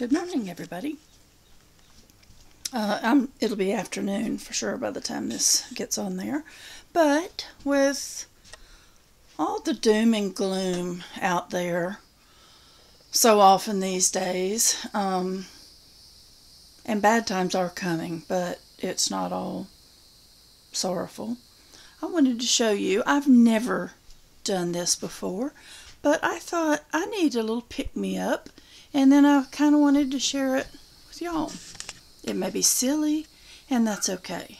Good morning, everybody. Uh, it'll be afternoon for sure by the time this gets on there. But with all the doom and gloom out there so often these days, um, and bad times are coming, but it's not all sorrowful. I wanted to show you, I've never done this before, but I thought I need a little pick me up and then I kind of wanted to share it with y'all. It may be silly, and that's okay.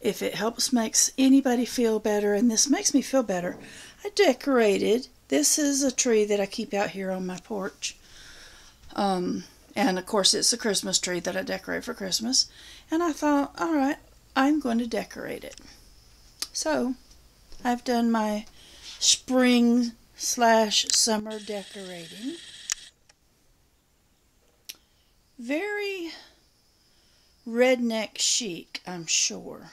If it helps makes anybody feel better, and this makes me feel better, I decorated. This is a tree that I keep out here on my porch. Um, and of course, it's a Christmas tree that I decorate for Christmas. And I thought, all right, I'm going to decorate it. So, I've done my spring slash summer decorating very redneck chic, I'm sure.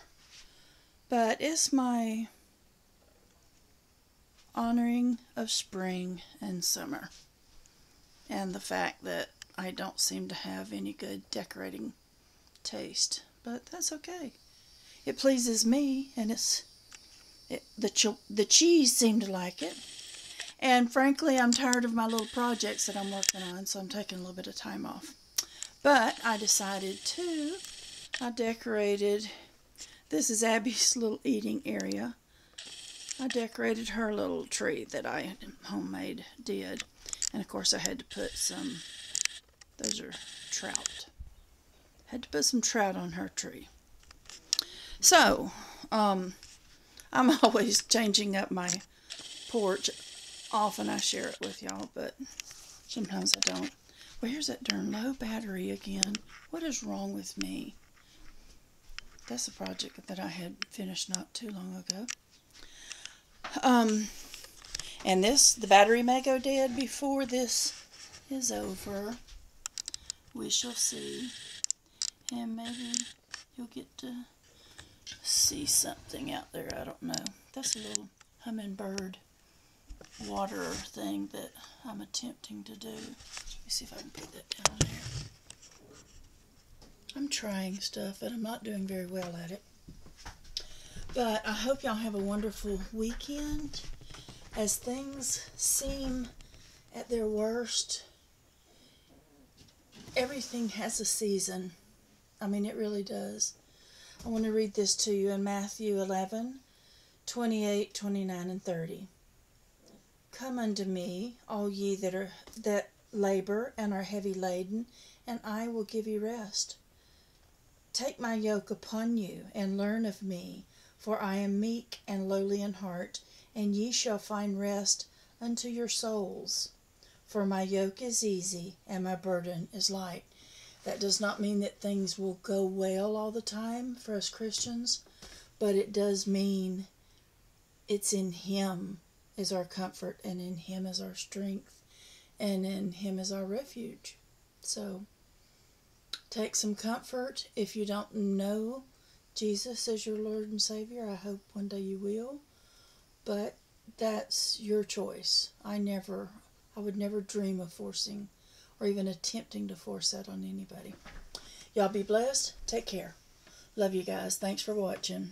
But it's my honoring of spring and summer. And the fact that I don't seem to have any good decorating taste. But that's okay. It pleases me, and it's it, the ch- the cheese seemed to like it. And frankly, I'm tired of my little projects that I'm working on, so I'm taking a little bit of time off. But I decided to, I decorated, this is Abby's little eating area. I decorated her little tree that I homemade did. And of course I had to put some, those are trout. Had to put some trout on her tree. So, um, I'm always changing up my porch. Often I share it with y'all, but sometimes I don't. Where's that darn low battery again? What is wrong with me? That's a project that I had finished not too long ago. Um, and this, the battery may go dead before this is over. We shall see. And maybe you'll get to see something out there. I don't know. That's a little hummingbird water thing that I'm attempting to do. Let me see if I can put that down there. I'm trying stuff, but I'm not doing very well at it. But I hope y'all have a wonderful weekend. As things seem at their worst, everything has a season. I mean, it really does. I want to read this to you in Matthew 11, 28, 29, and 30. Come unto me, all ye that are that labor and are heavy laden, and I will give you rest. Take my yoke upon you, and learn of me, for I am meek and lowly in heart, and ye shall find rest unto your souls. For my yoke is easy, and my burden is light. That does not mean that things will go well all the time for us Christians, but it does mean it's in Him is our comfort, and in Him is our strength, and in Him is our refuge. So take some comfort. If you don't know Jesus as your Lord and Savior, I hope one day you will. But that's your choice. I never, I would never dream of forcing or even attempting to force that on anybody. Y'all be blessed. Take care. Love you guys. Thanks for watching.